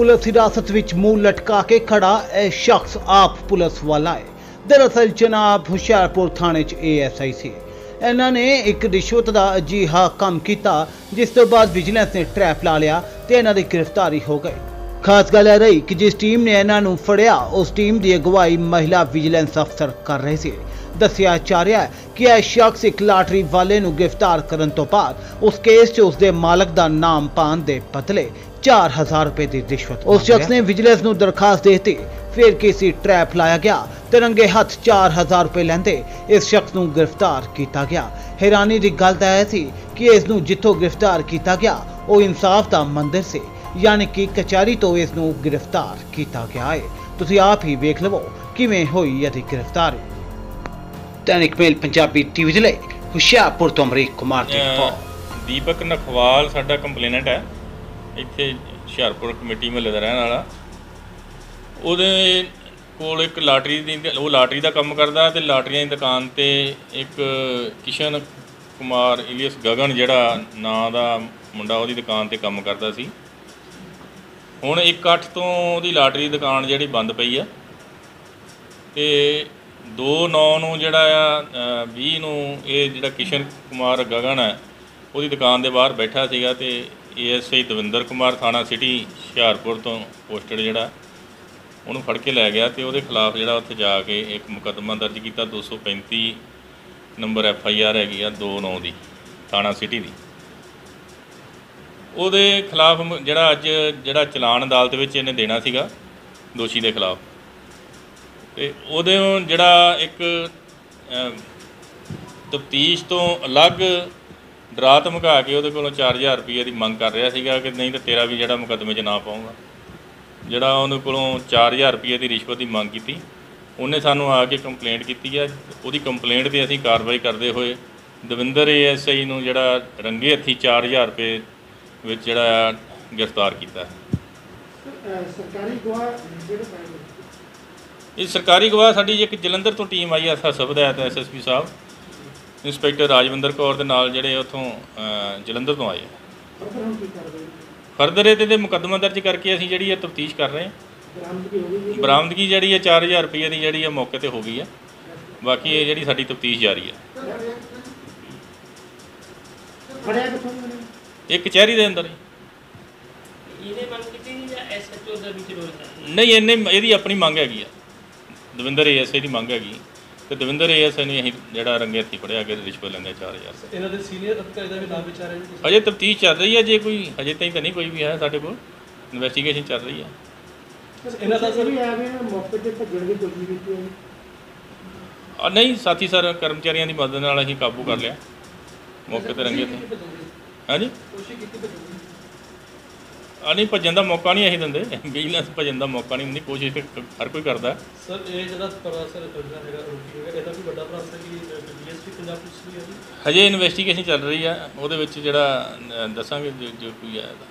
Police ਹਿਰਾਸਤ ਵਿੱਚ ਮੂੰਹ ਲਟਕਾ ਕੇ ਖੜਾ ਇਹ ਸ਼ਖਸ ਆਪ ਪੁਲਿਸ ਵਾਲਾ ਹੈ। ਦਰਅਸਲ ਜਨਾਬ ਹੁਸ਼ਿਆਰਪੁਰ ਥਾਣੇ 'ਚ ਏਐਸਆਈ ਸੀ। ਇਹਨਾਂ ਨੇ ਇੱਕ ਰਿਸ਼ਵਤ ਦਾ ਅਜਿਹਾ ਕੰਮ ਕੀਤਾ, ਜਿਸ ਤੋਂ ਬਾਅਦ ਵਿਜੀਲੈਂਸ ਨੇ ਟਰੈਪ ਲਾ ਲਿਆ ਤੇ ਇਹਨਾਂ ਦੀ ਗ੍ਰਿਫਤਾਰੀ ਹੋ ਗਈ। ਖਾਸ ਗੱਲ ਇਹ ਰਹੀ ਕਿ ਜਿਸ ਟੀਮ ਨੇ ਇਹਨਾਂ ਨੂੰ ਫੜਿਆ, ਉਸ ਟੀਮ ਦੀ ਅਗਵਾਈ ਮਹਿਲਾ ਵਿਜੀਲੈਂਸ ਅਫਸਰ ਕਰ ਰਹੀ ਸੀ। ਦੱਸਿਆ ਜਾ ਰਿਹਾ ਹੈ ਕਿ ਇਹ ਸ਼ਖਸ ਇੱਕ ਲਾਟਰੀ ਵਾਲੇ ਨੂੰ ਗ੍ਰਿਫਤਾਰ ਕਰਨ ਤੋਂ ਬਾਅਦ ਉਸ ਕੇਸ 'ਚ ਉਸ ਦੇ ਮਾਲਕ ਦਾ ਨਾਮ ਪਾਉਣ ਦੇ ਬਦਲੇ 4000 ਰੁਪਏ ਦੀ ਰਿਸ਼ਵਤ ਉਸ ਸ਼ਖਸ ਨੇ ਵਿਜੀਲੈਂਸ ਨੂੰ ਦਰਖਾਸਤ ਦੇ ਦਿੱਤੀ। ਫਿਰ ਕਿਸੇ ਟਰੈਪ ਲਾਇਆ ਗਿਆ। ਤੇ ਰੰਗੇ ਹੱਥ 4000 ਰੁਪਏ ਲੈਂਦੇ ਇਸ ਸ਼ਖਸ ਨੂੰ ਗ੍ਰਿਫਤਾਰ ਕੀਤਾ ਗਿਆ। ਹੈਰਾਨੀ ਦੀ ਗੱਲ ਤਾਂ ਇਹ ਸੀ ਕਿ ਇਸ ਨੂੰ ਜਿੱਥੋਂ ਗ੍ਰਿਫਤਾਰ ਕੀਤਾ ਗਿਆ ਉਹ ਇਨਸਾਫ ਦਾ ਮੰਦਿਰ ਸੀ। ਯਾਨੀ ਕਿ ਕਚਹਿਰੀ ਤੋਂ ਇਸ ਨੂੰ ਗ੍ਰਿਫਤਾਰ ਕੀਤਾ ਗਿਆ ਹੈ। ਤੁਸੀਂ ਆਪ ਹੀ ਵੇਖ ਲਵੋ ਕਿਵੇਂ ਹੋਈ ਇਹਦੀ ਗ੍ਰਿਫਤਾਰੀ। ਦੈਨਿਕ ਮੇਲ ਪੰਜਾਬੀ ਟੀਵੀ ਦੇ ਲਈ ਹੁਸ਼ਿਆਰਪੁਰ ਤੋਂ ਅਮਰੀਕ ਕੁਮਾਰ ਦੀ ਰਿਪੋਰਟ ਦੀਪਕ ਨਖਵਾਲ ਸਾਡਾ ਕੰਪਲੇਨੈਂਟ ਹੈ। ਇੱਥੇ ਹੁਸ਼ਿਆਰਪੁਰ ਕਮੇਟੀ ਮਹੱਲੇ ਦਾ ਰਹਿਣ ਵਾਲਾ। ਉਹਦੇ ਕੋਲ ਇੱਕ ਲਾਟਰੀ ਦੀ ਉਹ ਲਾਟਰੀ ਦਾ ਕੰਮ ਕਰਦਾ ਤੇ ਲਾਟਰੀਆਂ ਦੀ ਦੁਕਾਨ ਤੇ ਇੱਕ ਕਿਸ਼ਨ ਕੁਮਾਰ ਇਲੀਅਸ ਗਗਨ ਜਿਹੜਾ ਨਾਂ ਦਾ ਮੁੰਡਾ ਉਹਦੀ ਦੁਕਾਨ ਤੇ ਕੰਮ ਕਰਦਾ ਸੀ। ਹੁਣ 1/8 ਤੋਂ ਉਹਦੀ ਲਾਟਰੀ ਦੁਕਾਨ ਜਿਹੜੀ ਬੰਦ ਪਈ ਆ। ਤੇ 2/9 ਨੂੰ ਜਿਹੜਾ ਆ ਅ, 20 ਨੂੰ ਇਹ ਜਿਹੜਾ ਕਿਸ਼ਨ ਕੁਮਾਰ ਗਗਨ ਹੈ ਉਹਦੀ ਦੁਕਾਨ ਦੇ ਬਾਹਰ ਬੈਠਾ ਸੀਗਾ ਤੇ ਏਐਸਆਈ ਦਵਿੰਦਰ ਕੁਮਾਰ ਥਾਣਾ ਸਿਟੀ ਹੁਸ਼ਿਆਰਪੁਰ ਤੋਂ ਪੋਸਟਡ ਜਿਹੜਾ ਉਹਨੂੰ ਫੜ ਕੇ ਲੈ ਗਿਆ ਤੇ ਉਹਦੇ ਖਿਲਾਫ ਜਿਹੜਾ ਉੱਥੇ ਜਾ ਕੇ ਇੱਕ ਮੁਕੱਦਮਾ ਦਰਜ ਕੀਤਾ 235 ਨੰਬਰ ਐਫ ਆਈ ਆਰ ਹੈਗੀ ਆ 2/9 ਦੀ ਥਾਣਾ ਸਿਟੀ ਦੀ। ਉਹਦੇ ਖਿਲਾਫ ਜਿਹੜਾ ਅੱਜ ਜਿਹੜਾ ਚਲਾਨ ਅਦਾਲਤ ਵਿੱਚ ਇਹਨੇ ਦੇਣਾ ਸੀਗਾ ਦੋਸ਼ੀ ਦੇ ਖਿਲਾਫ। ਤੇ ਉਹਦੇ ਜਿਹੜਾ ਇੱਕ ਤਫਤੀਸ਼ ਤੋਂ ਅਲੱਗ ਡਰਾ ਧਮਕਾ ਕੇ ਉਹਦੇ ਕੋਲੋਂ 4000 ਰੁਪਏ ਦੀ ਮੰਗ ਕਰ ਰਿਹਾ ਸੀਗਾ ਕਿ ਨਹੀਂ ਤਾਂ ਤੇਰਾ ਵੀ ਜਿਹੜਾ ਮੁਕੱਦਮੇ 'ਚ ਨਾ ਪਾਉਂਗਾ ਜਿਹੜਾ ਉਹਦੇ ਕੋਲੋਂ 4000 ਰੁਪਏ ਦੀ ਰਿਸ਼ਵਤ ਦੀ ਮੰਗ ਕੀਤੀ, ਉਹਨੇ ਸਾਨੂੰ ਆ ਕੇ ਕੰਪਲੇਂਟ ਕੀਤੀ ਹੈ ਉਹਦੀ ਕੰਪਲੇਂਟ ਤੇ ਅਸੀਂ ਕਾਰਵਾਈ ਕਰਦੇ ਹੋਏ ਦਵਿੰਦਰ ਏਐਸਆਈ ਨੂੰ ਜਿਹੜਾ ਰੰਗੇ ਹੱਥੀ 4000 ਰੁਪਏ ਵਿੱਚ ਜਿਹੜਾ ਆ ਗ੍ਰਿਫਤਾਰ ਕੀਤਾ। ਸਰਕਾਰੀ ਗਵਾਹ ਜਿਹੜੇ ਇਹ ਸਰਕਾਰੀ ਗਵਾਹ ਸਾਡੀ ਇੱਕ ਜਲੰਧਰ ਤੋਂ ਟੀਮ ਆਈ ਹੈ ਸਬਦ ਹੈ ਤੇ ਐਸਐਸਪੀ ਸਾਹਿਬ। ਇੰਸਪੈਕਟਰ ਰਾਜਵਿੰਦਰ ਕੌਰ ਦੇ ਨਾਲ ਜਿਹੜੇ ਉੱਥੋਂ ਜਲੰਧਰ ਤੋਂ ਆਏ ਆ। ਫਰਦਰ ਇਹਦੇ ਤੇ ਮੁਕੱਦਮਾ ਦਰਜ ਕਰਕੇ ਅਸੀਂ ਜਿਹੜੀ ਹੈ ਤਫਤੀਸ਼ ਕਰ ਰਹੇ ਹਾਂ। ਬਰਾਮਦਗੀ ਹੋ ਗਈ ਜੀ ਬਰਾਮਦਗੀ ਜਿਹੜੀ ਹੈ 4000 ਰੁਪਏ ਦੀ ਜਿਹੜੀ ਹੈ ਮੌਕੇ ਤੇ ਹੋ ਗਈ ਹੈ। ਬਾਕੀ ਇਹ ਜਿਹੜੀ ਸਾਡੀ ਤਫਤੀਸ਼ ਜਾਰੀ ਹੈ। ਇਹ ਕਚਹਿਰੀ ਦੇ ਅੰਦਰ ਇਹਨੇ ਮੰਗ ਕੀਤੀ ਜਾਂ ਐਸਐਚਓ ਦਾ ਵਿੱਚ ਰੋਲ ਨਹੀਂ ਇਹਨੇ ਇਹਦੀ ਆਪਣੀ ਮੰਗ ਹੈਗੀ ਆ। ਦਵਿੰਦਰ ਏਐਸਆਈ ਦੀ ਮੰਗ ਹੈਗੀ। ਤੇ ਦਵਿੰਦਰ ਏਐਸਆਈ ਨੂੰ ਅਸੀਂ ਜਿਹੜਾ ਰੰਗੇ ਹੱਥੀ ਫੜਿਆ ਕੇ ਰਿਸ਼ਵਤ ਲੈਂਦੇ 4000 ਇਹਨਾਂ ਦੇ ਸੀਨੀਅਰ ਅਧਿਕਾਰੀ ਦਾ ਵੀ ਨਾਮ ਵਿਚਾਰਿਆ ਜੀ? ਅਜੇ ਤਫਤੀਸ਼ ਚੱਲ ਰਹੀ ਹੈ ਜੇ ਕੋਈ ਅਜੇ ਤਾਈਂ ਤਾਂ ਨਹੀਂ ਕੋਈ ਵੀ ਹੈ ਸਾਡੇ ਕੋਲ। ਇਨਵੈਸਟੀਗੇਸ਼ਨ ਚੱਲ ਰਹੀ ਹੈ। ਇਹਨਾਂ ਦਾ ਸਰ ਵੀ ਆ ਗਏ ਮੌਕੇ ਤੇ ਭੱਜਣ ਦੀ ਕੋਸ਼ਿਸ਼ ਕੀਤੀ ਹੈ ਆ ਨਹੀਂ ਸਾਥੀ ਸਰ ਕਰਮਚਾਰੀਆਂ ਦੀ ਮਦਦ ਨਾਲ ਅਸੀਂ ਕਾਬੂ ਕਰ ਲਿਆ। ਮੌਕੇ ਤੇ ਰੰਗੇ ਤੇ ਹਾਂਜੀ? ਕੋਸ਼ਿਸ਼ ਕੀਤੀ ਭੱਜਣ ਦੀ ਆ ਨਹੀਂ ਭੱਜਣ ਦਾ ਮੌਕਾ ਨਹੀਂ ਅਸੀਂ ਦਿੰਦੇ। ਵਿਜੀਲੈਂਸ ਭੱਜਣ ਦਾ ਮੌਕਾ ਨਹੀਂ ਦਿੰਦੀ ਕੋਸ਼ਿਸ਼ ਤੇ ਹਰ ਕੋਈ ਕਰਦਾ। ਸਰ ਇਹ ਜਿਹੜਾ ਪ੍ਰੋਸੈਸ ਜਿਹੜਾ ਹੈਗਾ ਰੋਕੀ ਹੈਗਾ ਇਹਦਾ ਵੀ ਵੱਡਾ ਪ੍ਰੋਸੈਸ ਹੈ ਕਿ ਡੀਐਸਪੀ ਪੰਜਾਬ ਪੁਲਿਸ ਵੀ ਹੈ ਜੀ? ਹਜੇ ਇਨਵੈਸਟੀਗੇਸ਼ਨ ਚੱਲ ਰਹੀ ਹੈ ਉਹਦੇ ਵਿੱਚ ਜਿਹੜਾ ਅ, ਦੱਸਾਂਗੇ ਜੋ ਜੋ ਕੋਈ ਹੈ ਇਹਦਾ।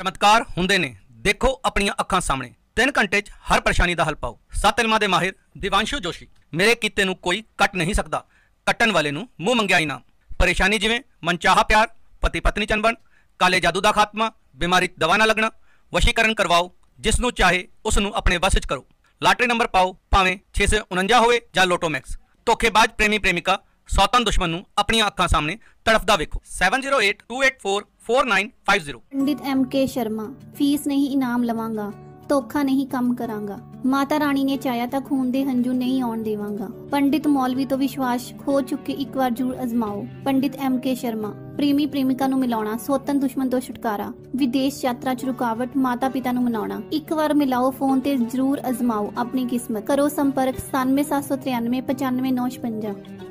ਚਮਤਕਾਰ ਹੁੰਦੇ ਨੇ। ਦੇਖੋ ਆਪਣੀਆਂ ਅੱਖਾਂ ਸਾਹਮਣੇ। 3 ਘੰਟੇ 'ਚ ਹਰ ਪਰੇਸ਼ਾਨੀ ਦਾ ਹੱਲ ਪਾਓ। ਸੱਤ ਇਲਮਾਂ ਦੇ ਮਾਹਿਰ ਦਿਵਾਂਸ਼ੂ ਜੋਸ਼ੀ। ਮੇਰੇ ਕੀਤੇ ਨੂੰ ਕੋਈ ਕੱਟ ਨਹੀਂ ਸਕਦਾ। ਕੱਟਣ ਵਾਲੇ ਨੂੰ ਮੂੰਹ ਮੰਗਿਆ ਇਨਾਮ। ਪਰੇਸ਼ਾਨੀ ਜਿਵੇਂ ਮਨਚਾਹਾ ਪਿਆਰ ਪਤੀ ਪਤਨੀ ਚੰਬਨ ਕਾਲੇ ਜਾਦੂ ਦਾ ਖਾਤਮਾ ਬਿਮਾਰੀ ਦਵਾ ਨਾ ਲੱਗਣਾ ਵਸ਼ੀਕਰਨ ਕਰਵਾਓ ਜਿਸ ਨੂੰ ਚਾਹੇ ਉਸ ਨੂੰ ਆਪਣੇ ਵਸ 'ਚ ਕਰੋ ਲਾਟਰੀ ਨੰਬਰ ਪਾਓ ਭਾਵੇਂ 649 ਹੋਵੇ ਜਾਂ ਲੋਟੋ ਮੈਕਸ ਧੋਖੇਬਾਜ਼ ਪ੍ਰੇਮੀ ਪ੍ਰੇਮਿਕਾ ਸੌਤਨ ਦੁਸ਼ਮਣ ਨੂੰ ਆਪਣੀਆਂ ਅੱਖਾਂ ਸਾਹਮਣੇ ਤੜਫਦਾ ਵੇਖੋ 7082844950 Pandit M K Sharma fees ਨਹੀਂ ਇਨਾਮ ਲਵਾਂਗਾ ਧੋਖਾ ਨਹੀਂ ਕੰਮ ਕਰਾਂਗਾ ਮਾਤਾ ਰਾਣੀ ਨੇ ਚਾਹਿਆ ਤਾਂ ਖੂਨ ਦੇ ਹੰਝੂ ਨਹੀਂ ਆਉਣ ਦੇਵਾਂਗਾ। ਪੰਡਿਤ ਮੌਲਵੀ ਤੋਂ ਵਿਸ਼ਵਾਸ ਖੋ ਚੁੱਕੇ ਇੱਕ ਵਾਰ ਜ਼ਰੂਰ ਅਜ਼ਮਾਓ। ਪੰਡਿਤ ਐਮ ਕੇ ਸ਼ਰਮਾ, ਪ੍ਰੇਮੀ ਪ੍ਰੇਮਿਕਾ ਨੂੰ ਮਿਲਾਉਣਾ, ਸੋਤਨ ਦੁਸ਼ਮਣ ਤੋਂ ਛੁਟਕਾਰਾ, ਵਿਦੇਸ਼ ਯਾਤਰਾ 'ਚ ਰੁਕਾਵਟ ਮਾਤਾ ਪਿਤਾ ਨੂੰ ਮਨਾਉਣਾ। ਇੱਕ ਵਾਰ ਮਿਲਾਓ ਫੋਨ ਤੇ ਜ਼ਰੂਰ ਅਜ਼ਮਾਓ ਆਪਣੀ ਕਿਸਮਤ। ਕਰੋ ਸੰਪਰਕ 9773 95956